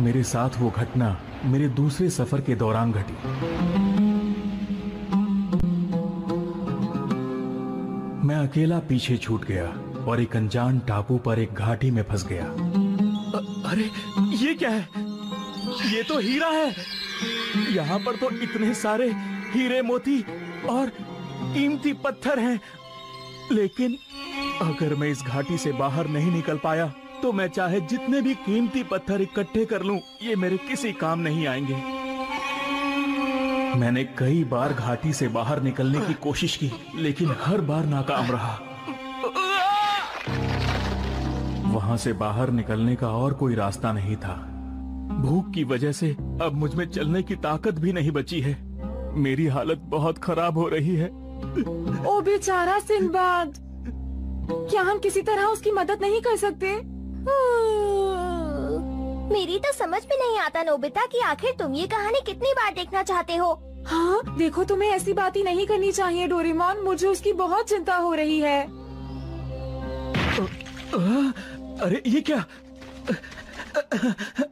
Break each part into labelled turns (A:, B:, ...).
A: मेरे साथ वो घटना मेरे दूसरे सफ़र के दौरान घटी। मैं अकेला पीछे छूट गया और एक अनजान टापू पर एक घाटी में फंस गया। अ, अरे ये क्या है? ये तो हीरा है। यहाँ पर तो इतने सारे हीरे मोती और कीमती पत्थर हैं। लेकिन अगर मैं इस घाटी से बाहर नहीं निकल पाया तो मैं चाहे जितने भी कीमती पत्थर इकट्ठे कर लूँ, ये मेरे किसी काम नहीं आएँगे। मैंने कई बार घाटी से बाहर निकलने की कोशिश की, लेकिन हर बार नाकाम रहा। वहाँ से बाहर निकलने का और कोई रास्ता नहीं था। भूख की वजह से अब मुझमें चलने की ताकत भी नहीं बची है। मेरी हालत बहुत खराब हो रही है।
B: ओ बेचारा सिंबाद, क्या हम किसी तरह उसकी मदद नहीं कर सकते?
C: मेरी तो समझ में नहीं आता नोबिता कि आखिर तुम ये कहानी कितनी बार देखना चाहते हो
B: हाँ देखो तुम्हें ऐसी बात ही नहीं करनी चाहिए डोरेमोन मुझे उसकी बहुत चिंता हो रही है
A: अरे ये क्या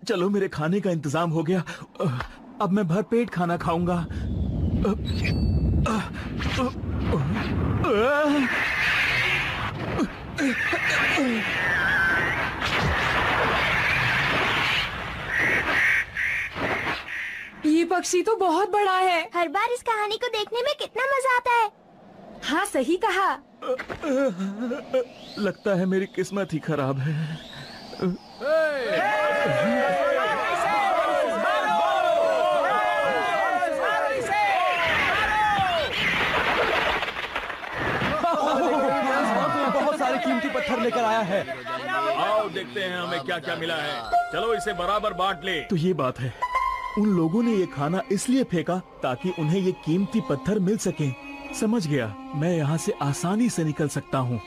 A: चलो मेरे खाने का इंतज़ाम हो गया अब मैं भर पेट खाना खाऊँगा
B: ये पक्षी तो बहुत बड़ा है।
C: हर बार इस कहानी को देखने में कितना मज़ा आता है।
B: हाँ सही कहा।
A: लगता है मेरी किस्मत ही खराब है।
D: बहुत सारे कीमती पत्थर लेकर आया है।
A: आओ देखते हैं हमें क्या क्या मिला है। चलो इसे बराबर बांट ले। तो ये बात है। उन लोगों ने ये खाना इसलिए फेंका ताकि उन्हें ये कीमती पत्थर मिल सके। समझ गया, मैं यहाँ से आसानी से निकल सकता हूँ।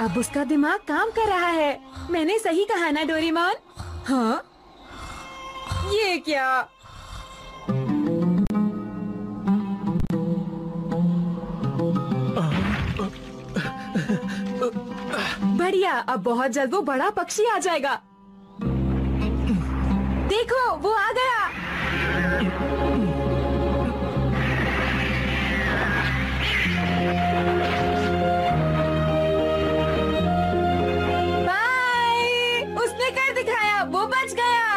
B: अब उसका दिमाग काम कर रहा है। मैंने सही कहा ना, डोरीमोन? हाँ? ये क्या? बढ़िया, अब बहुत जल्द वो बड़ा पक्षी आ जाएगा। देखो, वो आ गया। उसने कर दिखाया? वो बच गया।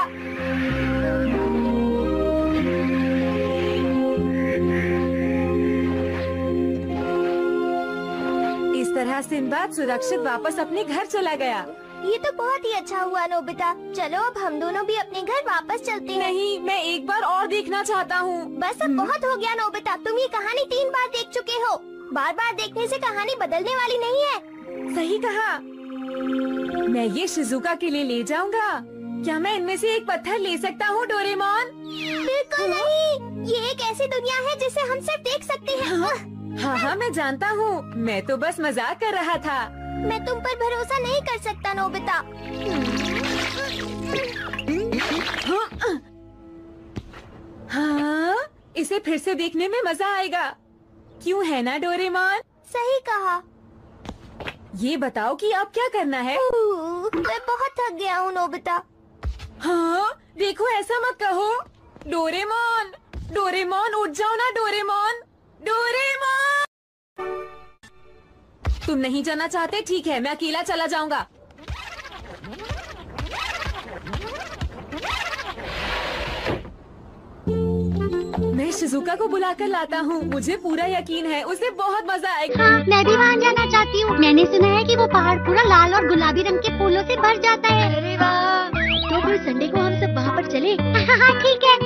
B: इस तरह सिंबाद सुरक्षित वापस अपने घर चला गया।
C: ये तो बहुत ही अच्छा हुआ नोबिता। चलो अब हम दोनों भी अपने घर वापस चलते हैं।
B: नहीं मैं एक बार और देखना चाहता हूँ।
C: बस अब बहुत हो गया नोबिता। तुम ये कहानी तीन बार देख चुके हो। बार बार देखने से कहानी बदलने वाली नहीं है।
B: सही कहा। मैं ये शिजुका के लिए ले जाऊँगा। क्या मैं इनमें से एक पत्थर ले सकता हूँ डोरेमोन?
C: बिल्कुल नहीं। ये एक ऐसी दुनिया है जिसे हम सिर्फ़ देख सकते हैं
B: हाँ हाँ मैं जानता हूँ। मैं तो बस मज़ाक कर रहा था।
C: मैं तुम पर भरोसा नहीं कर सकता नोबिता।
B: हाँ इसे फिर से देखने में मज़ा आएगा। क्यों है ना डोरेमोन?
C: सही कहा।
B: ये बताओ कि अब क्या करना है?
C: मैं बहुत थक गया हूँ नोबिता।
B: हाँ देखो ऐसा मत कहो। डोरेमोन डोरेमोन उठ जाओ ना डोरेमोन। डोरेमोन! तुम नहीं जाना चाहते? ठीक है मैं अकेला चला जाऊँगा। मैं शिजुका को बुलाकर लाता हूँ। मुझे पूरा यकीन है उसे बहुत मज़ा आएगा।
E: हाँ, मैं भी वहाँ जाना चाहती हूँ। मैंने सुना है कि वो पहाड़ पूरा लाल और गुलाबी रंग के फूलों से भर जाता है। अरे वाह। तो फिर संडे को हम सब वहाँ पर चले? हाँ ठीक है।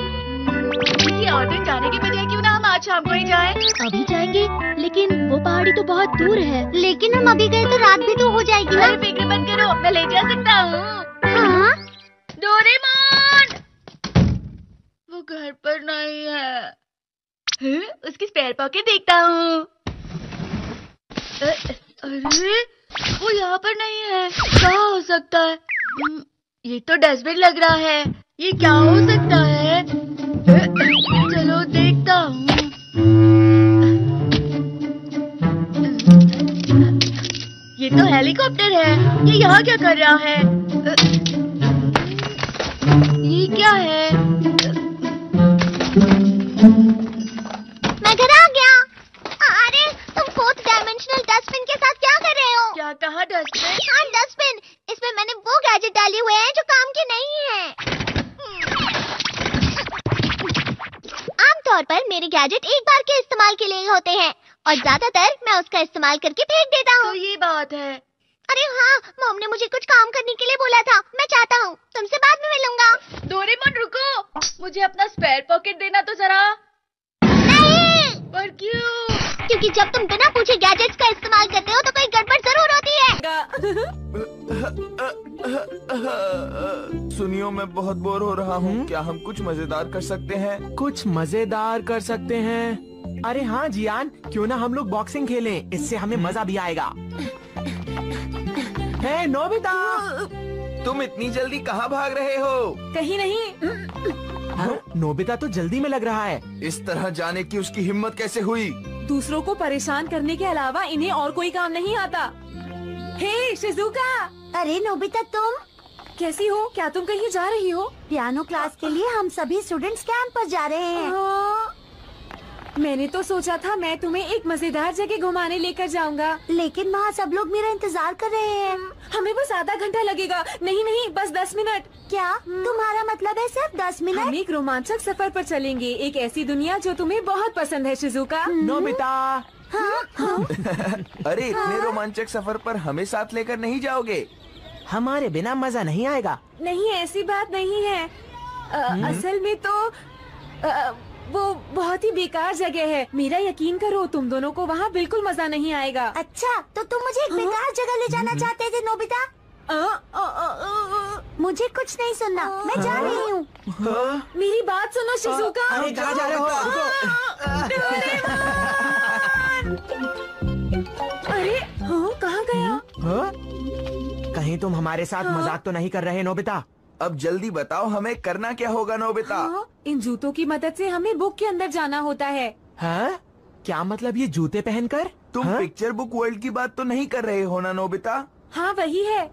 F: किसी और दिन जाने के बजाय क्यों ना हम आज शाम को ही जाएँ?
E: अभी जाएँगे लेकिन वो पहाड़ी तो बहुत दूर है। लेकिन हम अभी गए तो रात भी तो हो जाएगी ना।
F: फ़िक्र मत करो मैं ले जा सकता हूँ।
E: हाँ?
F: डोरेमोन! वो घर पर नहीं है। हैं? उसकी स्पेयर पॉकेट देखता हूँ। अरे वो यहाँ पर नहीं है। क्या हो सकता है? हम्म, ये तो डस्टबिन लग रहा है। ये क्या हो सकता है? तो हेलीकॉप्टर है। ये यहाँ क्या कर रहा है? ये क्या है?
C: मैं घर आ गया। अरे तुम फोर्थ डायमेंशनल डस्टबिन के साथ
F: क्या कर रहे हो? क्या कहा डस्टबिन हाँ डस्टबिन इसमें
C: मैंने वो गैजेट डाले हुए हैं जो काम के नहीं है। आमतौर पर मेरे गैजेट एक बार के इस्तेमाल के लिए होते हैं। और ज़्यादातर मैं उसका इस्तेमाल करके फेंक देता हूँ।
F: तो ये बात है।
C: अरे हाँ मोम ने मुझे कुछ काम करने के लिए बोला था। मैं चाहता हूँ तुमसे बाद में मिलूँगा।
F: डोरेमोन रुको। मुझे अपना स्पेयर पॉकेट देना तो जरा।
C: नहीं!
F: पर क्यों?
C: क्योंकि जब तुम बिना पूछे गैजेट्स का इस्तेमाल करते हो तो कोई गड़बड़ ज़रूर होती है।
G: सुनियो मैं बहुत बोर हो रहा हूँ। क्या हम कुछ मज़ेदार कर सकते हैं?
D: कुछ मज़ेदार कर सकते हैं। अरे हाँ जियान क्यों ना हम लोग बॉक्सिंग खेलें? इससे हमें मज़ा भी आएगा। है नोबिता!
G: तुम इतनी जल्दी कहाँ भाग रहे हो?
B: कहीं नहीं।
D: हाँ, नोबिता तो जल्दी में लग रहा है।
G: इस तरह जाने की उसकी हिम्मत कैसे हुई?
B: दूसरों को परेशान करने के अलावा इन्हें और कोई काम नहीं आता। हे शिजुका!
C: अरे नोबिता तुम?
B: कैसी हो? क्या तुम कहीं जा रही हो?
C: पियानो क्लास के लिए हम सभी स्टूडेंट्स कैंप पर जा रहे हैं।
B: हाँ। मैंने तो सोचा था मैं तुम्हें एक मज़ेदार जगह घुमाने लेकर जाऊँगा।
C: लेकिन वहाँ सब लोग मेरा इंतज़ार कर रहे हैं।
B: हमें बस आधा घंटा लगेगा। नहीं नहीं बस दस मिनट।
C: क्या? तुम्हारा मतलब है सिर्फ़ दस मिनट?
B: हम एक रोमांचक सफ़र पर चलेंगे। एक ऐसी दुनिया जो तुम्हें बहुत पसंद है शिजुका।
D: नोबिता
C: हाँ, हाँ।
G: अरे इतने रोमांचक सफ़र पर हमें साथ लेकर नहीं जाओगे?
D: हमारे बिना मज़ा नहीं आएगा।
B: नहीं ऐसी बात नहीं है। अ, असल में तो अ, वो बहुत ही बेकार जगह है। मेरा यकीन करो तुम दोनों को वहाँ बिल्कुल मज़ा नहीं आएगा।
C: अच्छा तो तुम मुझे एक बेकार जगह ले जाना चाहते थे नोबिता? मुझे कुछ नहीं सुनना। मैं जा रही हूँ।
B: मेरी बात सुनो शिजुका
D: अरे कहाँ जा रहे हो
B: अरे हाँ कहाँ गया?
D: हाँ? कहीं तुम हमारे साथ मज़ाक तो नहीं कर रहे नोबिता?
G: अब जल्दी बताओ हमें करना क्या होगा नोबिता।
B: हाँ, इन जूतों की मदद से हमें बुक के अंदर जाना होता है।
D: हाँ? क्या मतलब ये जूते पहनकर?
G: तुम
D: हाँ?
G: पिक्चर बुक वर्ल्ड की बात तो नहीं कर रहे हो ना नोबिता?
B: हाँ वही है।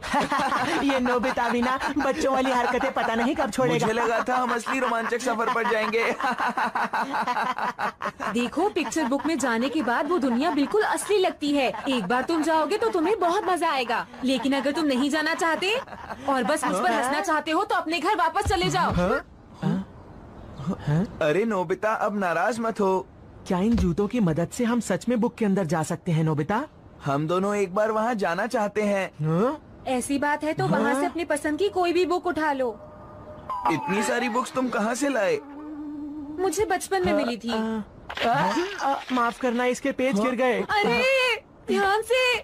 D: ये नोबिता बिना बच्चों वाली हरकतें पता नहीं कब छोड़ेगा।
G: मुझे लगा था हम असली रोमांचक सफ़र पर जाएँगे।
B: देखो पिक्चर बुक में जाने के बाद वो दुनिया बिल्कुल असली लगती है। एक बार तुम जाओगे तो तुम्हें बहुत मज़ा आएगा। लेकिन अगर तुम नहीं जाना चाहते और बस मुझ पर हंसना चाहते हो तो अपने घर वापस चले जाओ। हा? हा?
G: अरे नोबिता अब नाराज़ मत हो।
D: क्या इन जूतों की मदद से हम सच में बुक के अंदर जा सकते हैं नोबिता?
G: हम दोनों एक बार वहाँ जाना चाहते हैं।
D: हाँ?
B: ऐसी बात है तो हाँ? वहाँ से अपनी पसंद की कोई भी बुक उठा लो।
G: इतनी सारी बुक्स तुम कहाँ से लाए?
B: मुझे बचपन में मिली थी।
D: आ, आ, माफ़ करना इसके पेज गिर गए।
B: अरे ध्यान से।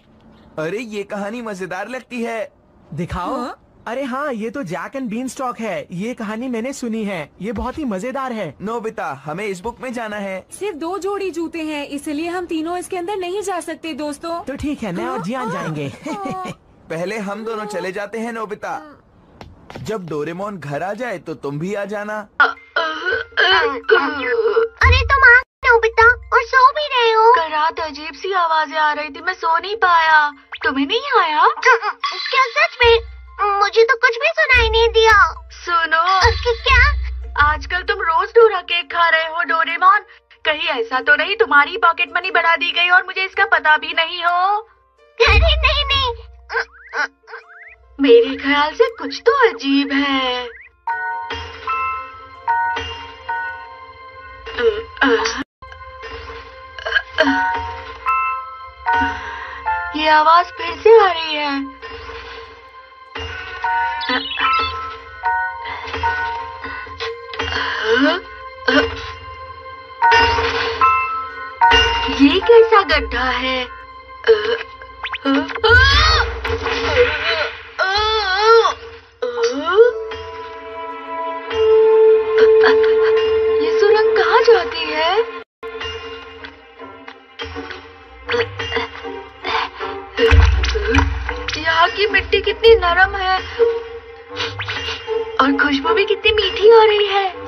G: अरे ये कहानी मज़ेदार लगती है।
D: दिखाओ।
B: हाँ?
D: अरे हाँ ये तो जैक एंड बीन स्टॉक है। ये कहानी मैंने सुनी है। ये बहुत ही मज़ेदार है।
G: नो नोबिता हमें इस बुक में जाना है।
B: सिर्फ़ दो जोड़ी जूते हैं इसलिए हम तीनों इसके अंदर नहीं जा सकते दोस्तों।
D: तो ठीक है मैं और जियान जाएँगे।
G: पहले हम दोनों चले जाते हैं नोबिता। जब डोरेमोन घर आ जाए तो तुम भी आ जाना।
C: अरे तुम आ नोबिता और सो भी रहे हो।
F: कल रात अजीब सी आवाज़ें आ रही थी मैं सो नहीं पाया। तुम्हें नहीं आया?
C: क्या सच में? मुझे तो कुछ भी सुनाई नहीं दिया।
F: सुनो।
C: कि- क्या?
F: आजकल तुम रोज डोरा केक खा रहे हो डोरेमोन। कहीं ऐसा तो नहीं तुम्हारी पॉकेट मनी बढ़ा दी गई और मुझे इसका पता भी नहीं हो।
C: अरे नहीं नहीं।
F: मेरे ख्याल से कुछ तो अजीब है। ये आवाज़ फिर से आ रही है। ये कैसा गड्ढा है? मिट्टी कितनी नरम है। और खुशबू भी कितनी मीठी हो
C: रही है।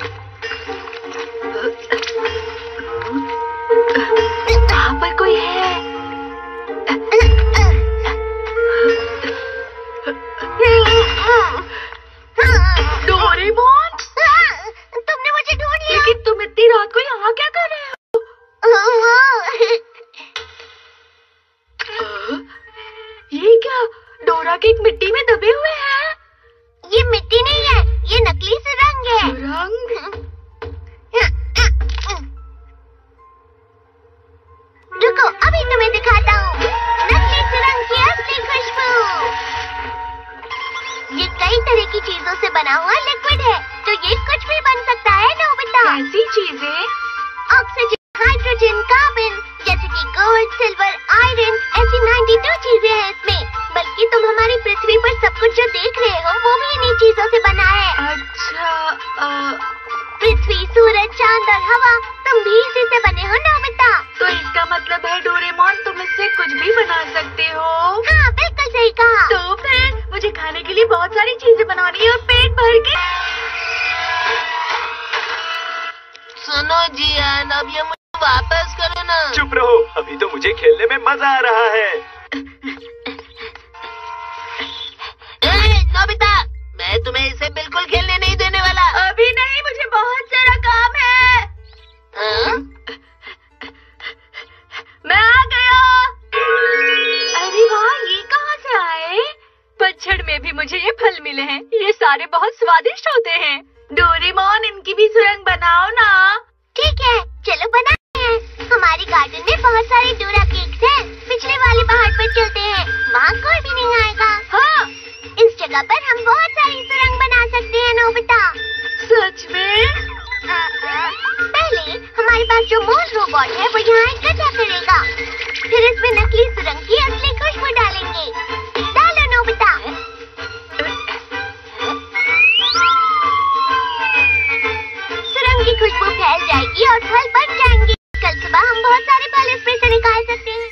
C: और
F: फल
C: बन जाएँगे। कल सुबह हम बहुत सारे फल इसमें से निकाल सकते हैं।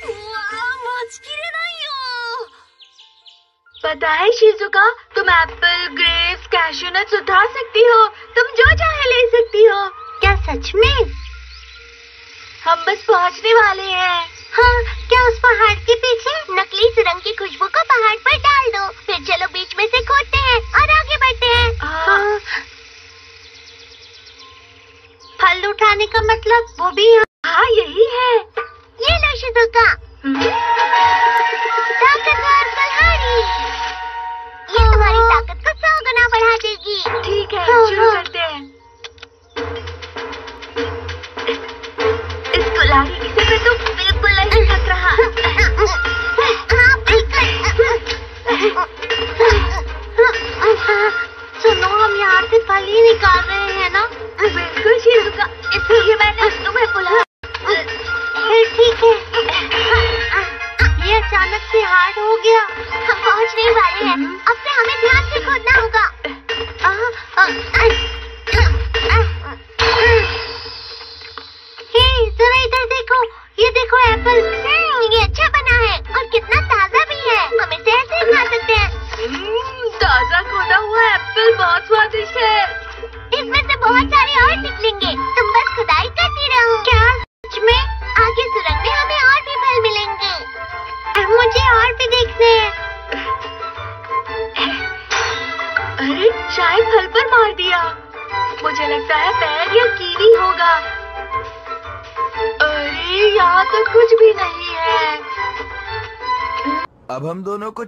F: पता है शिजुका तुम एप्पल ग्रेप्स कैशू नट्स उठा सकती हो। तुम जो चाहे ले सकती हो।
C: क्या सच में?
F: हम बस पहुँचने वाले हैं।
C: हाँ क्या उस पहाड़ के पीछे नकली सुरंग की खुशबू को पहाड़ पर डाल दो? फिर चलो बीच में से खोदते हैं और आगे बढ़ते हैं।
F: हाँ। हाँ।
C: फल उठाने का मतलब वो भी
F: हाँ यही है।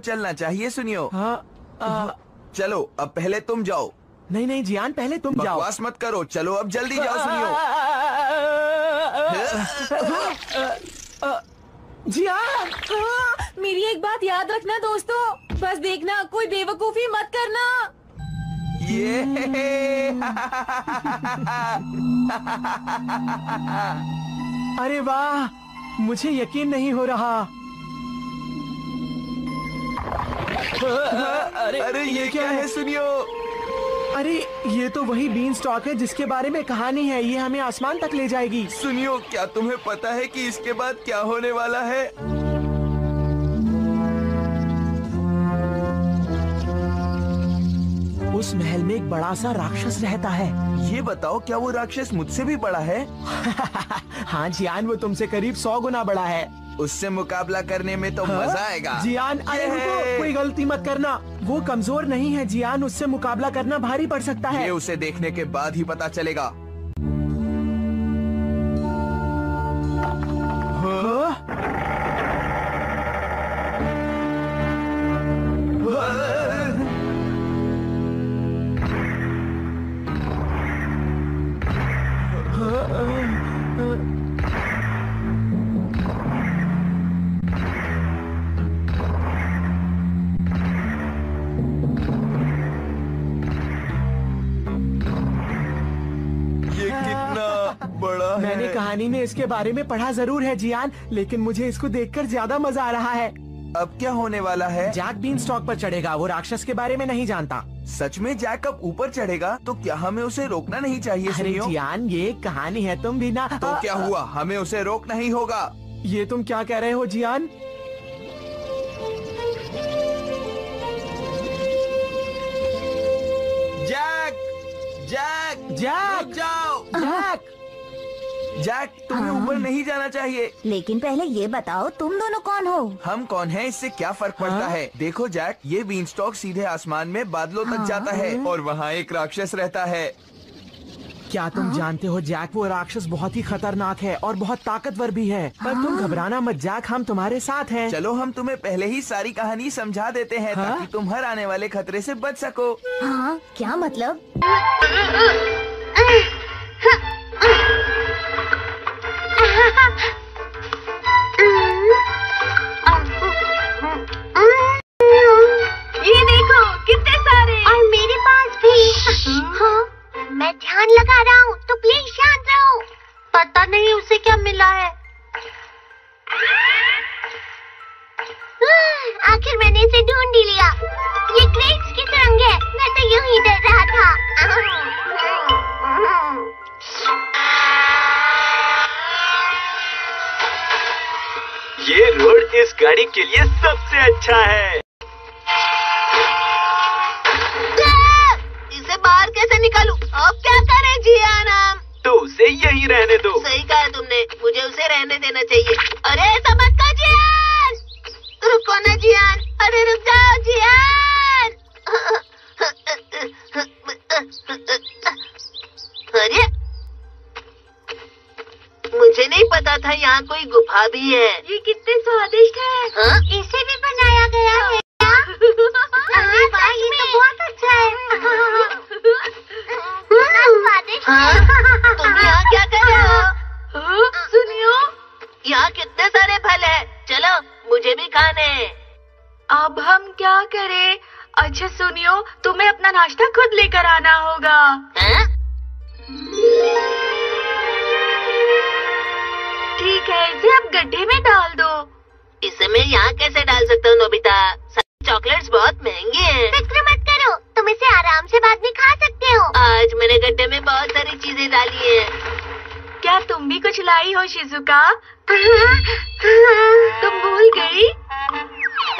G: चलना चाहिए सुनियो।
D: हाँ आ,
G: चलो अब पहले तुम जाओ।
D: नहीं नहीं जियान पहले तुम जाओ।
G: बकवास मत करो चलो अब जल्दी जाओ सुनियो।
D: जियान!
B: हाँ, मेरी एक बात याद रखना दोस्तों। बस देखना कोई बेवकूफ़ी मत करना।
G: ये
D: अरे वाह मुझे यकीन नहीं हो रहा।
G: अरे अरे ये क्या है सुनियो?
D: अरे ये तो वही बीन स्टॉक है जिसके बारे में कहानी है। ये हमें आसमान तक ले जाएगी।
G: सुनियो क्या तुम्हें पता है कि इसके बाद क्या होने वाला है?
D: उस महल में एक बड़ा सा राक्षस रहता है।
G: ये बताओ क्या वो राक्षस मुझसे भी बड़ा है?
D: हाँ जियान वो तुमसे करीब सौ गुना बड़ा है।
G: उससे मुकाबला करने में तो
D: हाँ?
G: मज़ा आएगा।
D: जियान अरे रुको कोई गलती मत करना। वो कमज़ोर नहीं है जियान उससे मुकाबला करना भारी पड़ सकता है।
G: ये उसे देखने के बाद ही पता चलेगा। Uh...
D: कहानी में इसके बारे में पढ़ा ज़रूर है जियान लेकिन मुझे इसको देखकर ज़्यादा मज़ा आ रहा है।
G: अब क्या होने वाला है?
D: जैक बीन स्टॉक पर चढ़ेगा वो राक्षस के बारे में नहीं जानता।
G: सच में जैक अब ऊपर चढ़ेगा? तो क्या हमें उसे रोकना नहीं चाहिए
D: अरे जियान ये कहानी है तुम भी ना
G: तो क्या हुआ? हमें उसे रोकना ही होगा।
D: ये तुम क्या कह रहे हो Jian?
G: Jack! Jack!
D: Jack! Jack
G: तुम्हें ऊपर नहीं जाना चाहिए।
H: लेकिन पहले ये बताओ तुम दोनों कौन हो?
G: हम कौन हैं? इससे क्या फ़र्क हाँ? पड़ता
D: हाँ?
G: है देखो जैक ये बीन स्टॉक सीधे आसमान में बादलों तक जाता है और वहाँ एक राक्षस रहता है।
D: क्या तुम हाँ? जानते हो जैक वो राक्षस बहुत ही खतरनाक है और बहुत ताकतवर भी है। पर तुम घबराना मत जैक हम तुम्हारे साथ हैं।
G: चलो हम तुम्हें पहले ही सारी कहानी समझा देते हैं
D: हाँ?
G: ताकि तुम हर आने वाले खतरे से बच सको।
H: हाँ क्या मतलब?
F: ये
I: यहीं रहने दो।
J: सही कहा तुमने। मुझे उसे रहने देना चाहिए। अरे ऐसा मत जियान! रुको ना जियान। अरे, रुक जाओ, जियान! अरे, मुझे नहीं पता था यहाँ कोई गुफा भी है।
F: हम क्या करें? अच्छा सुनियो तुम्हें अपना नाश्ता खुद लेकर आना होगा। ठीक है इसे अब गड्ढे में डाल दो।
J: इसे मैं यहाँ कैसे डाल सकता हूँ नोबिता? सारे चॉकलेट्स बहुत महँगे हैं। फ़िक्र मत करो तुम इसे आराम से बाद में खा सकते हो। आज मैंने गड्ढे में बहुत सारी चीज़ें डाली हैं।
F: क्या तुम भी कुछ लाई हो शिजुका? तुम भूल गई?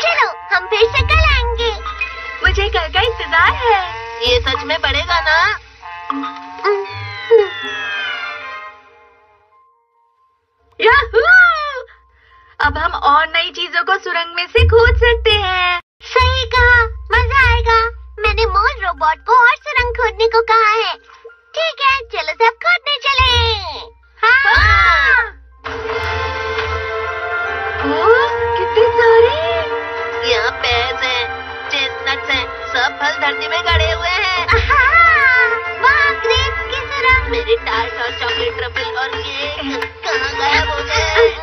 J: चलो हम फिर से कल आएँगे।
F: मुझे कल का इंतज़ार है।
J: ये सच में पड़ेगा ना?
F: अब हम और नई चीज़ों को सुरंग में से खोज सकते हैं।
J: सही कहा मज़ा आएगा। मैंने मोल रोबोट को और सुरंग खोदने को कहा है। ठीक है चलो सब सब धरती में गड़े हुए हैं। मेरी टाइट और चॉकलेट ट्रफल और केक कहाँ गायब हो गए?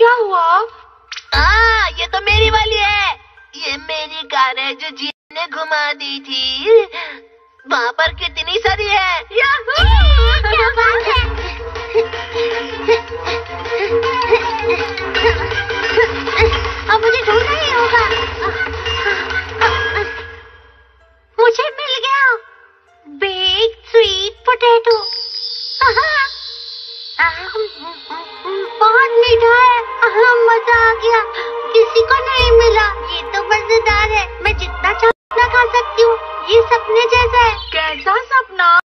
J: क्या
F: हुआ?
K: आ, ये तो मेरी वाली है। ये मेरी कार है जो जी ने घुमा दी थी। वहाँ पर कितनी सारी है? क्या बात है? अब मुझे ढूंढना ही होगा। मुझे मिल गया। स्वीट पोटैटो बहुत मीठा है। मज़ा आ गया। किसी को नहीं मिला। ये तो मज़ेदार है। मैं जितना चाहूँ खा सकती हूँ। ये सपने जैसा है।
F: कैसा सपना?